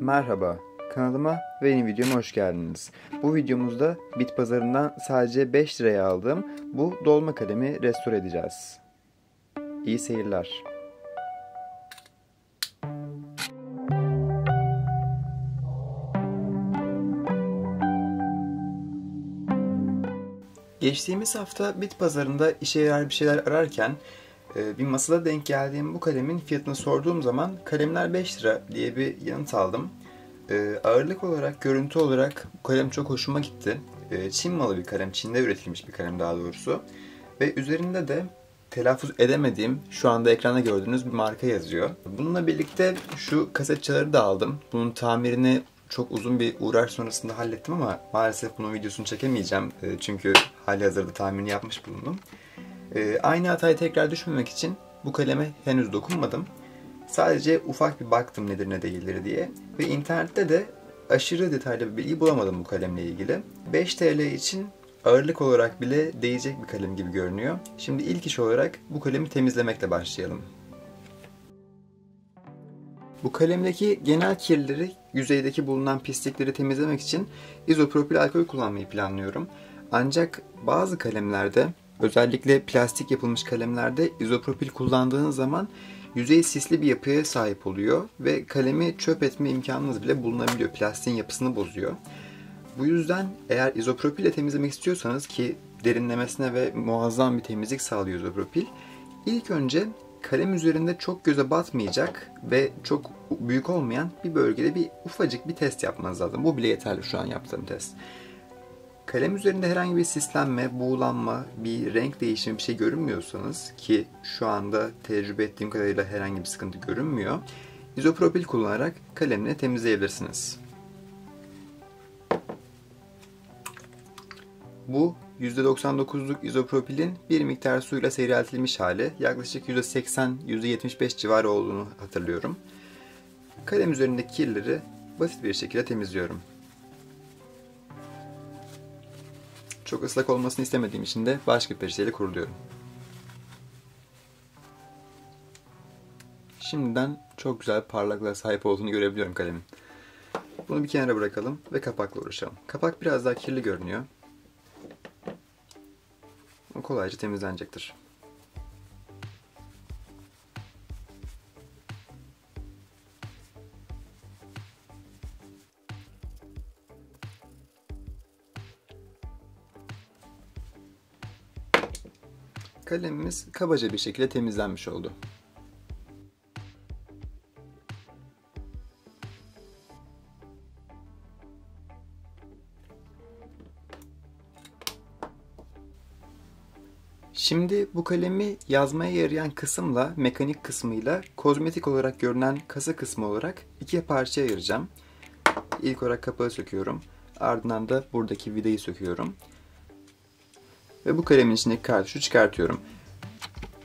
Merhaba, kanalıma ve yeni videoma hoş geldiniz. Bu videomuzda bit pazarından sadece 5 liraya aldığım bu dolma kalemi restore edeceğiz. İyi seyirler. Geçtiğimiz hafta bit pazarında işe yarar bir şeyler ararken bir masada denk geldiğim bu kalemin fiyatını sorduğum zaman kalemler 5 lira diye bir yanıt aldım. E, ağırlık olarak, görüntü olarak bu kalem çok hoşuma gitti. E, Çin malı bir kalem, Çin'de üretilmiş bir kalem daha doğrusu. Ve üzerinde de telaffuz edemediğim, şu anda ekranda gördüğünüz bir marka yazıyor. Bununla birlikte şu kasetçaları da aldım. Bunun tamirini çok uzun bir uğraş sonrasında hallettim ama maalesef bunun videosunu çekemeyeceğim. Çünkü hali hazırda tamirini yapmış bulundum. Aynı hatayı tekrar düşmemek için bu kaleme henüz dokunmadım. Sadece ufak bir baktım nedir ne değildir diye. Ve internette de aşırı detaylı bir bilgi bulamadım bu kalemle ilgili. 5 TL için ağırlık olarak bile değecek bir kalem gibi görünüyor. Şimdi ilk iş olarak bu kalemi temizlemekle başlayalım. Bu kalemdeki genel kirleri, yüzeydeki bulunan pislikleri temizlemek için izopropil alkol kullanmayı planlıyorum. Ancak bazı kalemlerde, özellikle plastik yapılmış kalemlerde izopropil kullandığınız zaman yüzey sisli bir yapıya sahip oluyor ve kalemi çöp etme imkanınız bile bulunabiliyor. Plastiğin yapısını bozuyor. Bu yüzden eğer izopropil ile temizlemek istiyorsanız ki derinlemesine ve muazzam bir temizlik sağlıyor izopropil, ilk önce kalem üzerinde çok göze batmayacak ve çok büyük olmayan bir bölgede bir ufacık bir test yapmanız lazım. Bu bile yeterli şu an yaptığım test. Kalem üzerinde herhangi bir sislenme, buğulanma, bir renk değişimi bir şey görünmüyorsanız ki şu anda tecrübe ettiğim kadarıyla herhangi bir sıkıntı görünmüyor. İzopropil kullanarak kalemini temizleyebilirsiniz. Bu %99'luk izopropilin bir miktar suyla seyreltilmiş hali. Yaklaşık %80-%75 civarı olduğunu hatırlıyorum. Kalem üzerindeki kirleri basit bir şekilde temizliyorum. Çok ıslak olmasını istemediğim için de başka bir peçeteyle kuruluyorum. Şimdiden çok güzel parlaklığa sahip olduğunu görebiliyorum kalemin. Bunu bir kenara bırakalım ve kapakla uğraşalım. Kapak biraz daha kirli görünüyor. O kolayca temizlenecektir. Kalemimiz kabaca bir şekilde temizlenmiş oldu. Şimdi bu kalemi yazmaya yarayan kısımla mekanik kısmıyla kozmetik olarak görünen kasa kısmı olarak iki parçaya ayıracağım. İlk olarak kapağı söküyorum. Ardından da buradaki vidayı söküyorum. Ve bu kalemin içindeki kartuşu çıkartıyorum.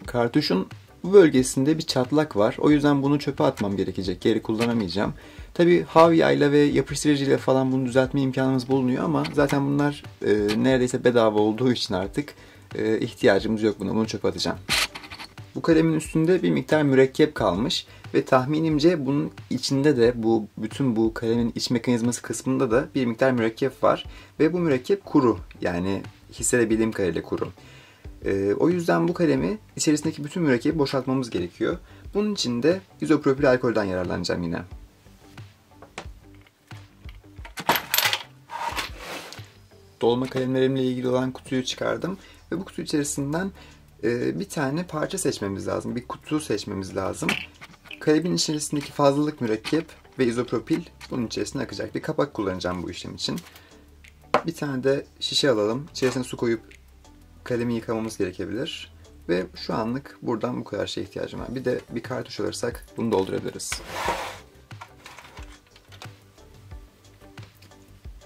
Kartuşun bu bölgesinde bir çatlak var. O yüzden bunu çöpe atmam gerekecek. Geri kullanamayacağım. Tabi havyayla ve yapıştırıcıyla falan bunu düzeltme imkanımız bulunuyor ama zaten bunlar e, neredeyse bedava olduğu için artık e, ihtiyacımız yok buna. Bunu çöpe atacağım. Bu kalemin üstünde bir miktar mürekkep kalmış ve tahminimce bunun içinde de bu bütün bu kalemin iç mekanizması kısmında da bir miktar mürekkep var ve bu mürekkep kuru yani hissedebildiğim kadarıyla kuru. Ee, o yüzden bu kalemi içerisindeki bütün mürekkebi boşaltmamız gerekiyor. Bunun için de izopropil alkolden yararlanacağım yine. Dolma kalemlerimle ilgili olan kutuyu çıkardım ve bu kutu içerisinden e, bir tane parça seçmemiz lazım. Bir kutu seçmemiz lazım. Kalemin içerisindeki fazlalık mürekkep ve izopropil bunun içerisine akacak. Bir kapak kullanacağım bu işlem için. Bir tane de şişe alalım. İçerisine su koyup kalemi yıkamamız gerekebilir. Ve şu anlık buradan bu kadar şey ihtiyacım var. Bir de bir kartuş alırsak bunu doldurabiliriz.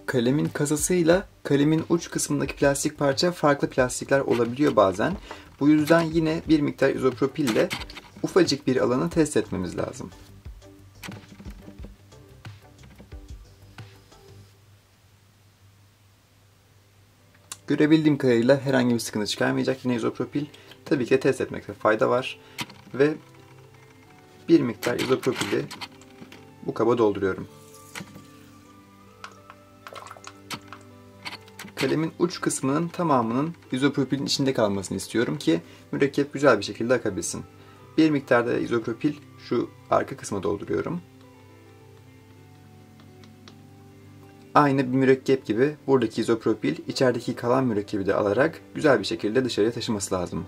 Kalemin kasasıyla kalemin uç kısmındaki plastik parça farklı plastikler olabiliyor bazen. Bu yüzden yine bir miktar izopropille ufacık bir alanı test etmemiz lazım. Görebildiğim kadarıyla herhangi bir sıkıntı çıkarmayacak yine izopropil. Tabii ki test etmekte fayda var. Ve bir miktar izopropili bu kaba dolduruyorum. Kalemin uç kısmının tamamının izopropilin içinde kalmasını istiyorum ki mürekkep güzel bir şekilde akabilsin. Bir miktarda izopropil şu arka kısma dolduruyorum. Aynı bir mürekkep gibi buradaki izopropil içerideki kalan mürekkebi de alarak güzel bir şekilde dışarıya taşıması lazım.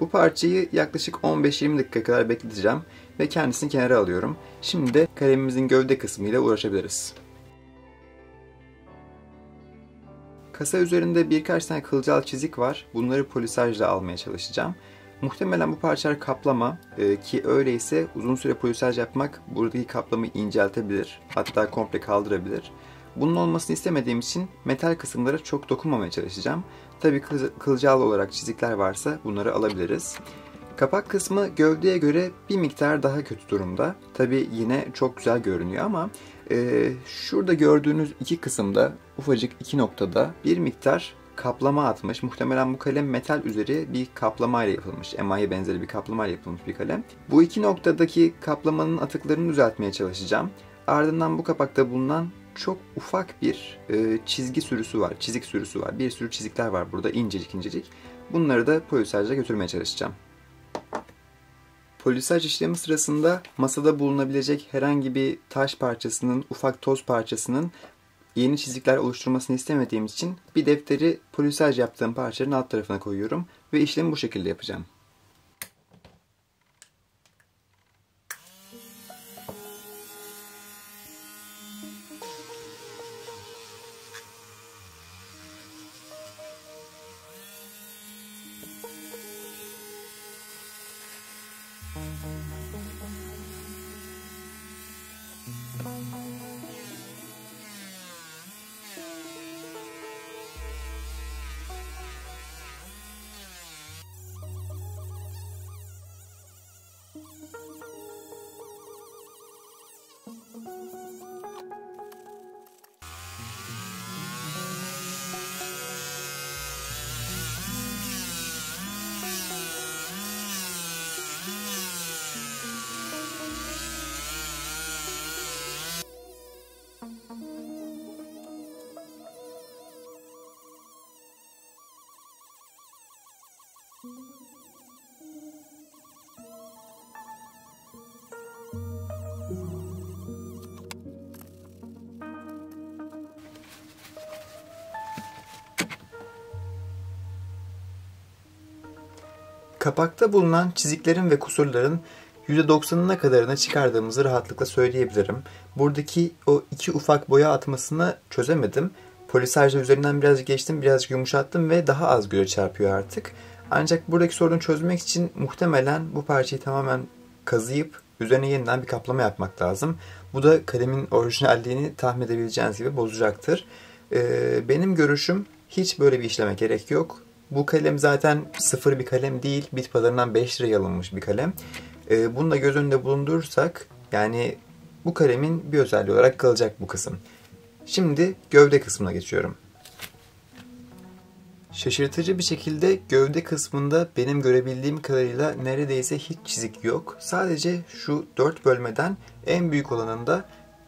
Bu parçayı yaklaşık 15-20 dakika kadar bekleteceğim ve kendisini kenara alıyorum. Şimdi de kalemimizin gövde kısmıyla uğraşabiliriz. Kasa üzerinde birkaç tane kılcal çizik var. Bunları polisajla almaya çalışacağım. Muhtemelen bu parçalar kaplama e, ki öyleyse uzun süre polisaj yapmak buradaki kaplamayı inceltebilir. Hatta komple kaldırabilir. Bunun olmasını istemediğim için metal kısımlara çok dokunmamaya çalışacağım. Tabii kılcal olarak çizikler varsa bunları alabiliriz. Kapak kısmı gövdeye göre bir miktar daha kötü durumda. Tabii yine çok güzel görünüyor ama e, şurada gördüğünüz iki kısımda ufacık iki noktada bir miktar kaplama atmış. Muhtemelen bu kalem metal üzeri bir kaplama ile yapılmış. Emaye benzeri bir kaplama ile yapılmış bir kalem. Bu iki noktadaki kaplamanın atıklarını düzeltmeye çalışacağım. Ardından bu kapakta bulunan çok ufak bir e, çizgi sürüsü var, çizik sürüsü var. Bir sürü çizikler var burada incecik incecik. Bunları da polisajla götürmeye çalışacağım. Polisaj işlemi sırasında masada bulunabilecek herhangi bir taş parçasının, ufak toz parçasının yeni çizikler oluşturmasını istemediğim için bir defteri polisaj yaptığım parçanın alt tarafına koyuyorum ve işlemi bu şekilde yapacağım. Kapakta bulunan çiziklerin ve kusurların %90'ına kadarını çıkardığımızı rahatlıkla söyleyebilirim. Buradaki o iki ufak boya atmasını çözemedim. Polisajla üzerinden birazcık geçtim, birazcık yumuşattım ve daha az göze çarpıyor artık. Ancak buradaki sorunu çözmek için muhtemelen bu parçayı tamamen kazıyıp üzerine yeniden bir kaplama yapmak lazım. Bu da kalemin orijinalliğini tahmin edebileceğiniz gibi bozacaktır. Ee, benim görüşüm hiç böyle bir işleme gerek yok. Bu kalem zaten sıfır bir kalem değil. Bit pazarından 5 liraya alınmış bir kalem. Ee, bunu da göz önünde bulundurursak yani bu kalemin bir özelliği olarak kalacak bu kısım. Şimdi gövde kısmına geçiyorum. Şaşırtıcı bir şekilde gövde kısmında benim görebildiğim kadarıyla neredeyse hiç çizik yok. Sadece şu dört bölmeden en büyük olanında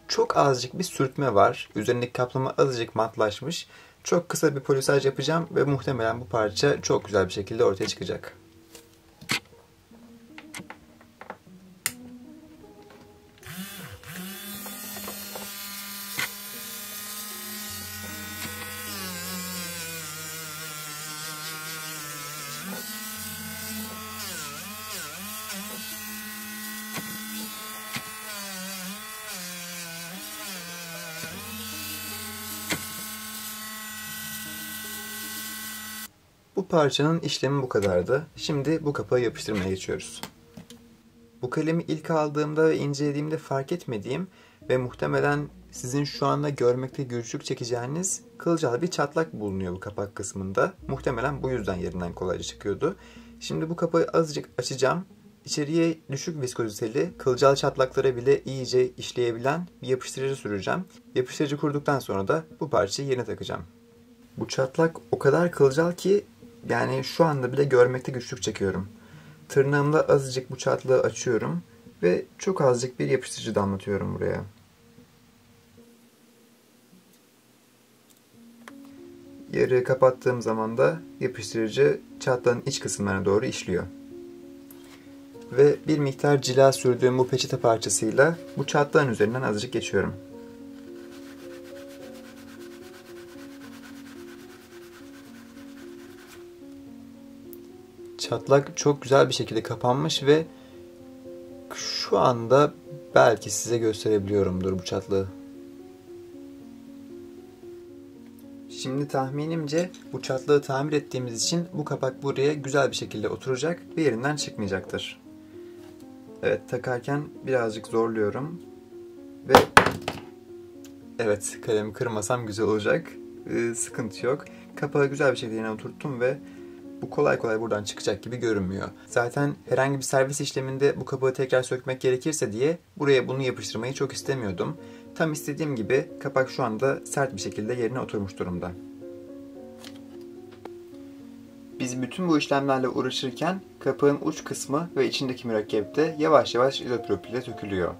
çok azıcık bir sürtme var. Üzerindeki kaplama azıcık matlaşmış. Çok kısa bir polisaj yapacağım ve muhtemelen bu parça çok güzel bir şekilde ortaya çıkacak. Bu parçanın işlemi bu kadardı. Şimdi bu kapağı yapıştırmaya geçiyoruz. Bu kalemi ilk aldığımda ve incelediğimde fark etmediğim ve muhtemelen sizin şu anda görmekte güçlük çekeceğiniz kılcal bir çatlak bulunuyor bu kapak kısmında. Muhtemelen bu yüzden yerinden kolayca çıkıyordu. Şimdi bu kapağı azıcık açacağım. İçeriye düşük viskoziteli, kılcal çatlaklara bile iyice işleyebilen bir yapıştırıcı süreceğim. Yapıştırıcı kurduktan sonra da bu parçayı yerine takacağım. Bu çatlak o kadar kılcal ki yani şu anda bile görmekte güçlük çekiyorum. Tırnağımda azıcık bu çatlığı açıyorum ve çok azıcık bir yapıştırıcı damlatıyorum buraya. Yarığı kapattığım zaman da yapıştırıcı çatlağın iç kısımlarına doğru işliyor. Ve bir miktar cila sürdüğüm bu peçete parçasıyla bu çatlağın üzerinden azıcık geçiyorum. Çatlak çok güzel bir şekilde kapanmış ve şu anda belki size gösterebiliyorumdur bu çatlağı. Şimdi tahminimce bu çatlağı tamir ettiğimiz için bu kapak buraya güzel bir şekilde oturacak ve yerinden çıkmayacaktır. Evet takarken birazcık zorluyorum ve evet kalemi kırmasam güzel olacak. Ee, sıkıntı yok. Kapağı güzel bir şekilde yerine oturttum ve bu kolay kolay buradan çıkacak gibi görünmüyor. Zaten herhangi bir servis işleminde bu kapağı tekrar sökmek gerekirse diye buraya bunu yapıştırmayı çok istemiyordum. Tam istediğim gibi kapak şu anda sert bir şekilde yerine oturmuş durumda. Biz bütün bu işlemlerle uğraşırken kapağın uç kısmı ve içindeki mürekkep yavaş yavaş izopropile dökülüyor.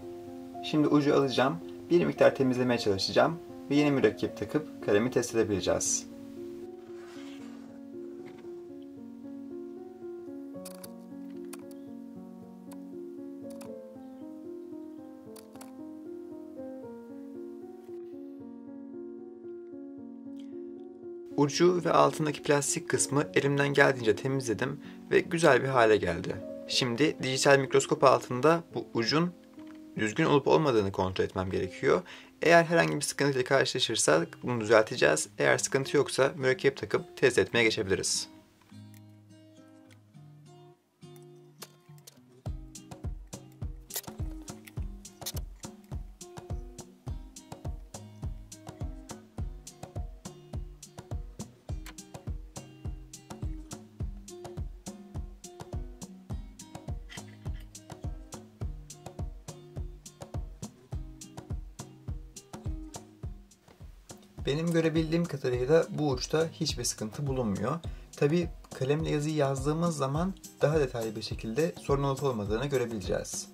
Şimdi ucu alacağım, bir miktar temizlemeye çalışacağım ve yeni mürekkep takıp kalemi test edebileceğiz. Ucu ve altındaki plastik kısmı elimden geldiğince temizledim ve güzel bir hale geldi. Şimdi dijital mikroskop altında bu ucun düzgün olup olmadığını kontrol etmem gerekiyor. Eğer herhangi bir sıkıntıyla karşılaşırsak bunu düzelteceğiz. Eğer sıkıntı yoksa mürekkep takıp test etmeye geçebiliriz. Benim görebildiğim kadarıyla bu uçta hiçbir sıkıntı bulunmuyor. Tabi kalemle yazıyı yazdığımız zaman daha detaylı bir şekilde sorun olup olmadığını görebileceğiz.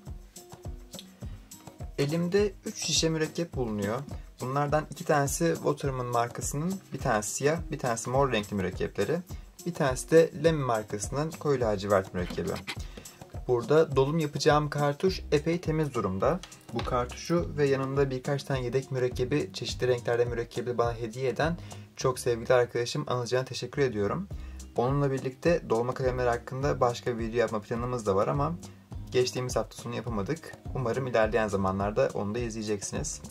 Elimde 3 şişe mürekkep bulunuyor. Bunlardan iki tanesi Waterman markasının, bir tanesi siyah, bir tanesi mor renkli mürekkepleri. Bir tanesi de Lemmy markasının koyu lacivert mürekkebi. Burada dolum yapacağım kartuş epey temiz durumda. Bu kartuşu ve yanında birkaç tane yedek mürekkebi, çeşitli renklerde mürekkebi bana hediye eden çok sevgili arkadaşım Anılcan'a teşekkür ediyorum. Onunla birlikte dolma kalemler hakkında başka bir video yapma planımız da var ama geçtiğimiz hafta sonu yapamadık. Umarım ilerleyen zamanlarda onu da izleyeceksiniz.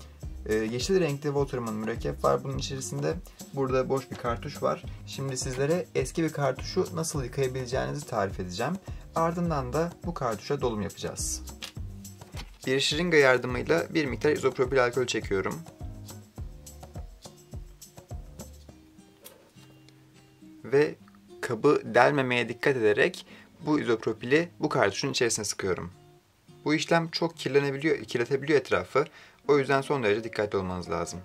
Ee, yeşil renkli Waterman mürekkep var bunun içerisinde. Burada boş bir kartuş var. Şimdi sizlere eski bir kartuşu nasıl yıkayabileceğinizi tarif edeceğim. Ardından da bu kartuşa dolum yapacağız. Bir şırınga yardımıyla bir miktar izopropil alkol çekiyorum. Ve kabı delmemeye dikkat ederek bu izopropili bu kartuşun içerisine sıkıyorum. Bu işlem çok kirlenebiliyor, kirletebiliyor etrafı. O yüzden son derece dikkatli olmanız lazım.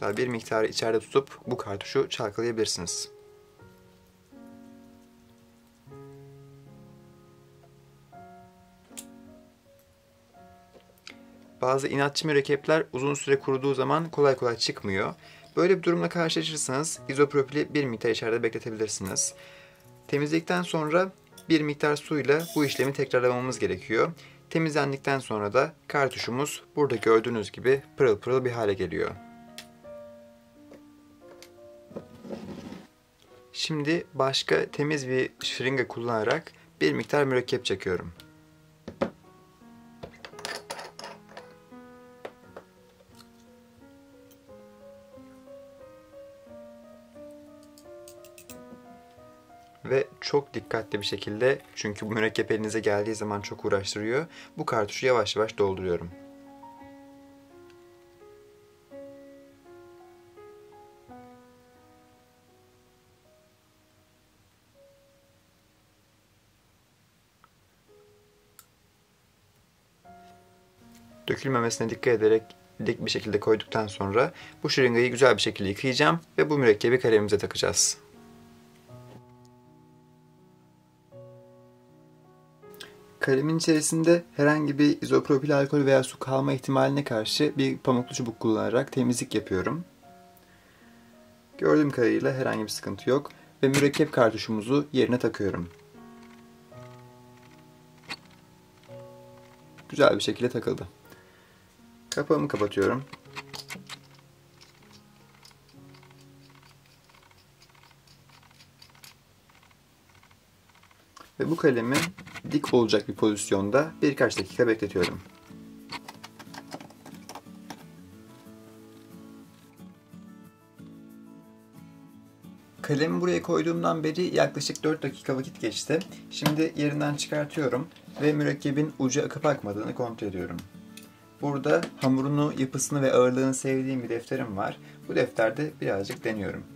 Daha bir miktarı içeride tutup bu kartuşu çalkalayabilirsiniz. Bazı inatçı mürekkepler uzun süre kuruduğu zaman kolay kolay çıkmıyor. Böyle bir durumla karşılaşırsanız izopropili bir miktar içeride bekletebilirsiniz. Temizledikten sonra bir miktar suyla bu işlemi tekrarlamamız gerekiyor. Temizlendikten sonra da kartuşumuz burada gördüğünüz gibi pırıl pırıl bir hale geliyor. Şimdi başka temiz bir şırınga kullanarak bir miktar mürekkep çekiyorum. Çok dikkatli bir şekilde çünkü bu mürekkep elinize geldiği zaman çok uğraştırıyor. Bu kartuşu yavaş yavaş dolduruyorum. dökülmemesine dikkat ederek dik bir şekilde koyduktan sonra bu şırıngayı güzel bir şekilde yıkayacağım ve bu mürekkebi kalemimize takacağız. Kalemin içerisinde herhangi bir izopropil alkol veya su kalma ihtimaline karşı bir pamuklu çubuk kullanarak temizlik yapıyorum. Gördüğüm kadarıyla herhangi bir sıkıntı yok ve mürekkep kartuşumuzu yerine takıyorum. Güzel bir şekilde takıldı. Kapağımı kapatıyorum. Ve bu kalemi dik olacak bir pozisyonda birkaç dakika bekletiyorum. Kalemi buraya koyduğumdan beri yaklaşık 4 dakika vakit geçti. Şimdi yerinden çıkartıyorum ve mürekkebin ucu akıp akmadığını kontrol ediyorum. Burada hamurunu, yapısını ve ağırlığını sevdiğim bir defterim var. Bu defterde birazcık deniyorum.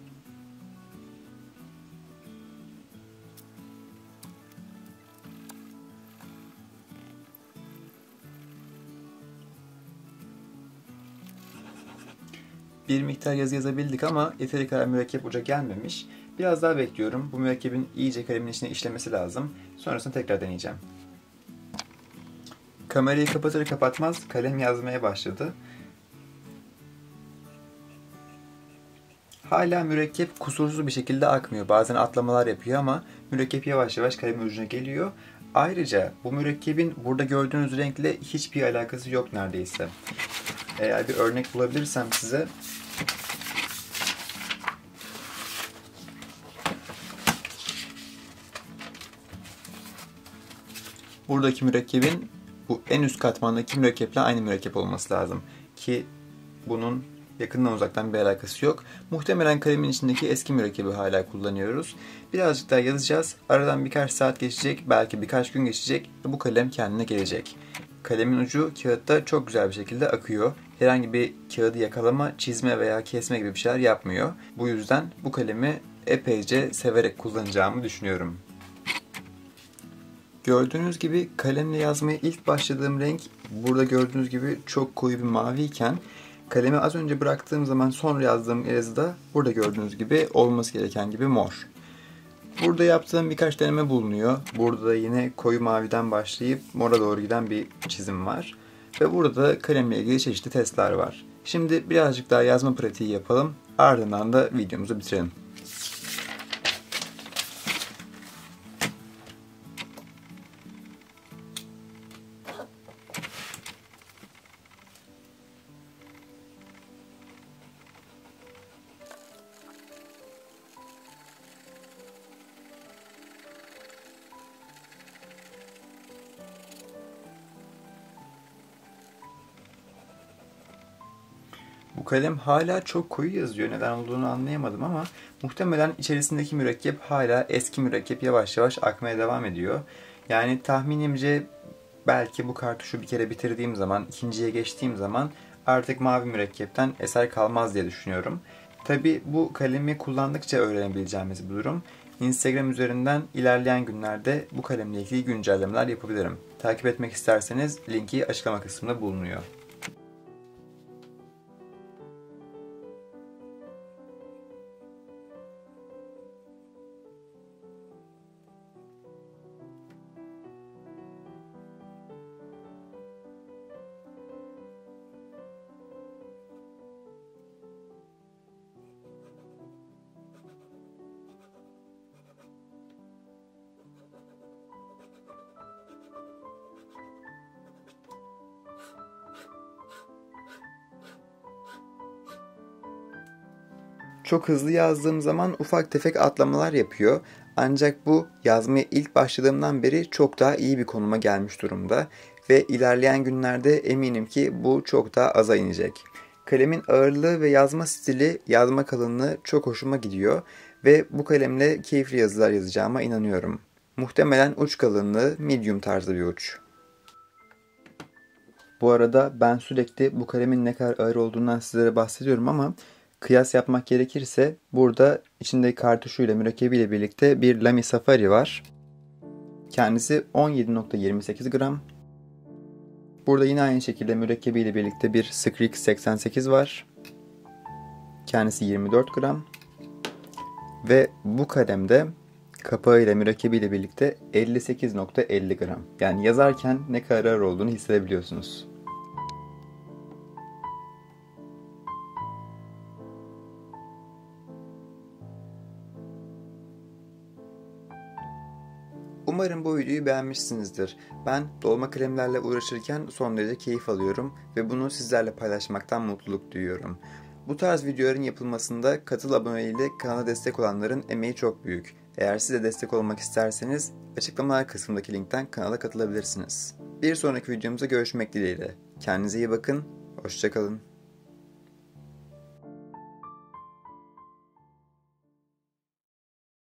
Bir miktar yazı yazabildik ama yeteri kadar mürekkep uca gelmemiş. Biraz daha bekliyorum. Bu mürekkebin iyice kalemin içine işlemesi lazım. Sonrasında tekrar deneyeceğim. Kamerayı kapatır kapatmaz kalem yazmaya başladı. Hala mürekkep kusursuz bir şekilde akmıyor. Bazen atlamalar yapıyor ama mürekkep yavaş yavaş kalemin ucuna geliyor. Ayrıca bu mürekkebin burada gördüğünüz renkle hiçbir alakası yok neredeyse. Eğer bir örnek bulabilirsem size buradaki mürekkebin bu en üst katmandaki mürekkeple aynı mürekkep olması lazım. Ki bunun yakından uzaktan bir alakası yok. Muhtemelen kalemin içindeki eski mürekkebi hala kullanıyoruz. Birazcık daha yazacağız. Aradan birkaç saat geçecek, belki birkaç gün geçecek ve bu kalem kendine gelecek. Kalemin ucu kağıtta çok güzel bir şekilde akıyor. Herhangi bir kağıdı yakalama, çizme veya kesme gibi bir şeyler yapmıyor. Bu yüzden bu kalemi epeyce severek kullanacağımı düşünüyorum. Gördüğünüz gibi kalemle yazmaya ilk başladığım renk burada gördüğünüz gibi çok koyu bir mavi iken kalemi az önce bıraktığım zaman sonra yazdığım yazıda burada gördüğünüz gibi olması gereken gibi mor. Burada yaptığım birkaç deneme bulunuyor. Burada da yine koyu maviden başlayıp mora doğru giden bir çizim var. Ve burada da kalemle ilgili çeşitli testler var. Şimdi birazcık daha yazma pratiği yapalım. Ardından da videomuzu bitirelim. Bu kalem hala çok koyu yazıyor. Neden olduğunu anlayamadım ama muhtemelen içerisindeki mürekkep hala eski mürekkep yavaş yavaş akmaya devam ediyor. Yani tahminimce belki bu kartuşu bir kere bitirdiğim zaman, ikinciye geçtiğim zaman artık mavi mürekkepten eser kalmaz diye düşünüyorum. Tabi bu kalemi kullandıkça öğrenebileceğimiz bir durum. Instagram üzerinden ilerleyen günlerde bu kalemle ilgili güncellemeler yapabilirim. Takip etmek isterseniz linki açıklama kısmında bulunuyor. Çok hızlı yazdığım zaman ufak tefek atlamalar yapıyor. Ancak bu yazmaya ilk başladığımdan beri çok daha iyi bir konuma gelmiş durumda. Ve ilerleyen günlerde eminim ki bu çok daha aza inecek. Kalemin ağırlığı ve yazma stili, yazma kalınlığı çok hoşuma gidiyor. Ve bu kalemle keyifli yazılar yazacağıma inanıyorum. Muhtemelen uç kalınlığı medium tarzı bir uç. Bu arada ben sürekli bu kalemin ne kadar ağır olduğundan sizlere bahsediyorum ama kıyas yapmak gerekirse burada içinde kartuşuyla mürekkebiyle birlikte bir Lamy Safari var. Kendisi 17.28 gram. Burada yine aynı şekilde mürekkebiyle birlikte bir Skrix 88 var. Kendisi 24 gram. Ve bu kalemde Kapağı ile mürekkebi ile birlikte 58.50 gram. Yani yazarken ne kadar ağır olduğunu hissedebiliyorsunuz. Umarım bu videoyu beğenmişsinizdir. Ben dolma kremlerle uğraşırken son derece keyif alıyorum ve bunu sizlerle paylaşmaktan mutluluk duyuyorum. Bu tarz videoların yapılmasında katıl aboneliğiyle kanala destek olanların emeği çok büyük. Eğer siz de destek olmak isterseniz açıklamalar kısmındaki linkten kanala katılabilirsiniz. Bir sonraki videomuzda görüşmek dileğiyle. Kendinize iyi bakın, hoşçakalın.